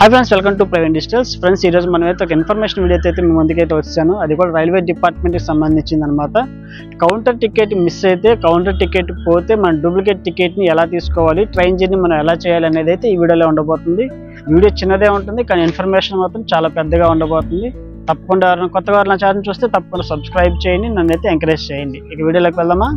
Hi friends welcome to private digitals friends ఈరోజు మనం అయితే ఒక ఇన్ఫర్మేషన్ వీడియో అయితే మీ ముందుకైతే వచ్చాను. అది కూడా రైల్వే డిపార్ట్మెంట్కి సంబంధించింది అనమాట కౌంటర్ టికెట్ మిస్ అయితే కౌంటర్ టికెట్ పోతే మన డూప్లికేట్ టికెట్ని ఎలా తీసుకోవాలి ట్రైన్ జర్నీ మనం ఎలా చేయాలి అనేది అయితే ఈ వీడియోలో ఉండబోతుంది. వీడియో చిన్నదే ఉంటుంది కానీ ఇన్ఫర్మేషన్ మాత్రం చాలా పెద్దగా ఉండబోతుంది. తప్పకుండా ఎవరైనా కొత్తగా నా ఛానల్ చూస్తే తప్పకుండా సబ్స్క్రైబ్ చేయండి. నన్ను అయితే ఎంకరేజ్ చేయండి. ఇక వీడియోలోకి వెళ్దామా?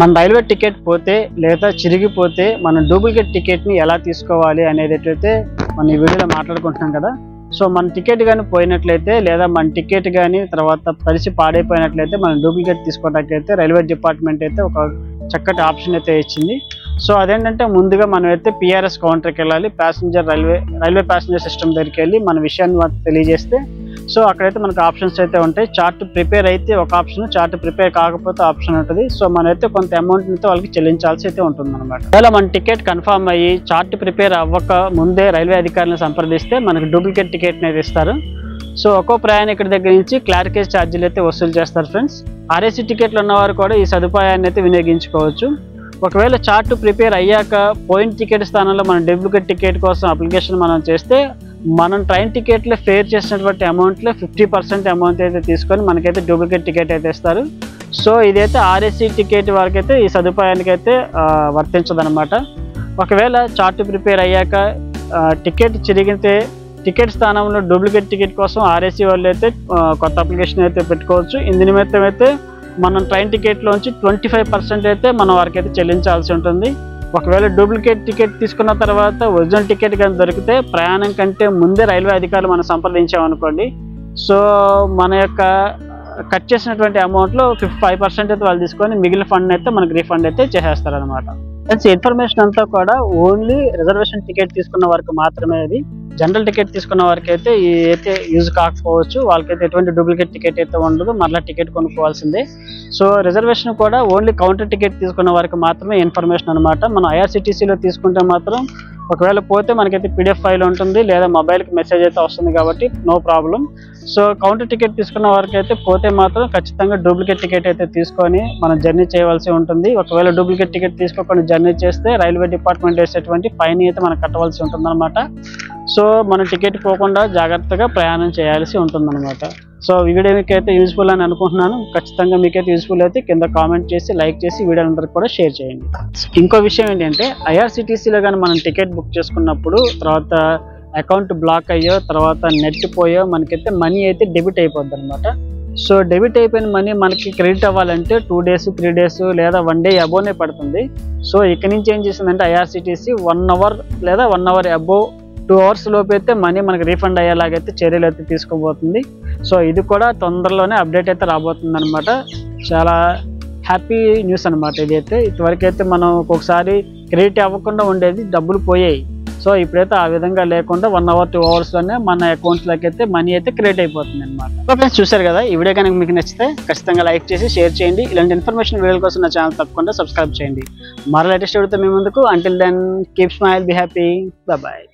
మన రైల్వే టికెట్ పోతే లేదా చిరిగిపోతే మన డూప్లికేట్ టికెట్ని ఎలా తీసుకోవాలి అనేది ఎట్లయితే మనం ఈ వీడియోలో మాట్లాడుకుంటున్నాం కదా. సో మన టికెట్ కానీ పోయినట్లయితే లేదా మన టికెట్ కానీ తర్వాత పరిసి పాడైపోయినట్లయితే మనం డూప్లికేట్ తీసుకోవడానికి అయితే రైల్వే డిపార్ట్మెంట్ అయితే ఒక చక్కటి ఆప్షన్ అయితే ఇచ్చింది. సో అదేంటంటే ముందుగా మనం అయితే పిఆర్ఎస్ కౌంటర్కి వెళ్ళాలి. Passenger railway railway passenger system దగ్గరికి వెళ్ళి మన విషయాన్ని తెలియజేస్తే సో అక్కడైతే మనకు ఆప్షన్స్ అయితే ఉంటాయి. చార్ట్ ప్రిపేర్ అయితే ఒక ఆప్షన్ చార్ట్ ప్రిపేర్ కాకపోతే ఆప్షన్ ఉంటుంది. సో మనమైతే కొంత అమౌంట్ అయితే వాళ్ళకి చెల్లించాల్సి అయితే ఉంటుంది అనమాట ఒకవేళ మన టికెట్ కన్ఫర్మ్ అయ్యి చార్ట్ ప్రిపేర్ అవ్వక ముందే రైల్వే అధికారులను సంప్రదిస్తే మనకు డూప్లికేట్ టికెట్ అనేది ఇస్తారు. సో ఒక్కో ప్రయాణికుడి దగ్గర నుంచి క్లారికేజ్ ఛార్జీలు అయితే వసూలు చేస్తారు ఫ్రెండ్స్. ఆర్ఏసీ టికెట్లు ఉన్నవారు కూడా ఈ సదుపాయాన్ని అయితే వినియోగించుకోవచ్చు. ఒకవేళ చార్ట్ ప్రిపేర్ అయ్యాక పోయింట్ టికెట్ స్థానంలో మనం డూప్లికేట్ టికెట్ కోసం అప్లికేషన్ మనం చేస్తే మనం ట్రైన్ టికెట్లో ఫేర్ చేసినటువంటి అమౌంట్లో ఫిఫ్టీ పర్సెంట్ అమౌంట్ అయితే తీసుకొని మనకైతే డూప్లికేట్ టికెట్ అయితే ఇస్తారు. సో ఇదైతే ఆర్ఎస్సీ టికెట్ వరకైతే ఈ సదుపాయానికి అయితే వర్తించదనమాట ఒకవేళ చార్ట్ ప్రిపేర్ అయ్యాక టికెట్ చిరిగితే టికెట్ స్థానంలో డూప్లికేట్ టికెట్ కోసం ఆర్ఎస్సీ వాళ్ళు అయితే కొత్త అప్లికేషన్ అయితే పెట్టుకోవచ్చు. ఇందు నిమిత్తం అయితే మనం ట్రైన్ టికెట్లోంచి ట్వంటీ ఫైవ్ పర్సెంట్ అయితే మనం వారికి అయితే చెల్లించాల్సి ఉంటుంది. ఒకవేళ డూప్లికేట్ టికెట్ తీసుకున్న తర్వాత ఒరిజినల్ టికెట్ కానీ దొరికితే ప్రయాణం కంటే ముందే రైల్వే అధికారులు మనం సంప్రదించామనుకోండి. సో మన యొక్క కట్ చేసినటువంటి అమౌంట్లో ఫిఫ్టీ ఫైవ్ పర్సెంట్ అయితే వాళ్ళు తీసుకొని మిగిలిన ఫండ్ అయితే మనకి రీఫండ్ అయితే చేసేస్తారు అనమాట ఇన్ఫర్మేషన్ అంతా కూడా ఓన్లీ రిజర్వేషన్ టికెట్ తీసుకున్న వారికి మాత్రమే అది. జనరల్ టికెట్ తీసుకున్న వారికి అయితే ఈ అయితే యూజ్ కాకపోవచ్చు. వాళ్ళకైతే ఎటువంటి డూప్లికేట్ టికెట్ అయితే ఉండదు. మరలా టికెట్ కొనుక్కోవాల్సిందే. సో రిజర్వేషన్ కూడా ఓన్లీ కౌంటర్ టికెట్ తీసుకున్న వారికి మాత్రమే ఇన్ఫర్మేషన్ అనమాట మనం ఐఆర్సిటీసీలో తీసుకుంటే మాత్రం ఒకవేళ పోతే మనకైతే పీడిఎఫ్ ఫైల్ ఉంటుంది. లేదా మొబైల్కి మెసేజ్ అయితే వస్తుంది కాబట్టి no problem so counter ticket తీసుకున్న వారికి అయితే పోతే మాత్రం ఖచ్చితంగా డూప్లికేట్ టికెట్ అయితే తీసుకొని మనం జర్నీ చేయవలసి ఉంటుంది. ఒకవేళ డూప్లికేట్ టికెట్ తీసుకోకుండా జర్నీ చేస్తే రైల్వే డిపార్ట్మెంట్ వేసేటువంటి ఫైన్ అయితే మనం కట్టవలసి ఉంటుందన్నమాట. సో మనం టికెట్ పోకుండా జాగ్రత్తగా ప్రయాణం చేయాల్సి ఉంటుందన్నమాట. సో ఈ వీడియో మీకైతే యూస్ఫుల్ అని అనుకుంటున్నాను. ఖచ్చితంగా మీకైతే యూస్ఫుల్ అయితే కింద కామెంట్ చేసి లైక్ చేసి వీడియో అందరికి కూడా షేర్ చేయండి. ఇంకో విషయం ఏంటంటే ఐఆర్సిటీసీలో కానీ మనం టికెట్ బుక్ చేసుకున్నప్పుడు తర్వాత అకౌంట్ బ్లాక్ అయ్యో తర్వాత నెట్ పోయో మనకైతే మనీ అయితే డెబిట్ అయిపోద్ది అనమాట సో డెబిట్ అయిపోయిన మనీ మనకి క్రెడిట్ అవ్వాలంటే టూ డేస్ త్రీ డేస్ లేదా వన్ డే అబోనే పడుతుంది. సో ఇక్కడ నుంచి ఏం చేసిందంటే ఐఆర్సిటీసీ వన్ అవర్ లేదా వన్ అవర్ అబో టూ అవర్స్ లోపు అయితే మనీ మనకి రీఫండ్ అయ్యేలాగైతే చర్యలు అయితే తీసుకోబోతుంది. సో ఇది కూడా తొందరలోనే అప్డేట్ అయితే రాబోతుంది అనమాట చాలా హ్యాపీ న్యూస్ అనమాట ఇది అయితే ఇటువరకు అయితే మనం ఒక్కొక్కసారి క్రెడిట్ అవ్వకుండా ఉండేది డబ్బులు పోయాయి. సో ఇప్పుడైతే ఆ విధంగా లేకుండా వన్ అవర్ టూ అవర్స్లోనే మన అకౌంట్స్లోకి అయితే మనీ అయితే క్రియేట్ అయిపోతుంది అనమాట ఫ్రెండ్స్ చూసారు కదా ఈ వీడియో కనుక మీకు నచ్చితే ఖచ్చితంగా లైక్ చేసి షేర్ చేయండి. ఇలాంటి ఇన్ఫర్మేషన్ వీడియోల కోసం నా ఛానల్ తప్పకుండా సబ్స్క్రైబ్ చేయండి. మరో లేటెస్ట్ వీడియోతో మీ ముందుకు. Until then keep smile be happy bye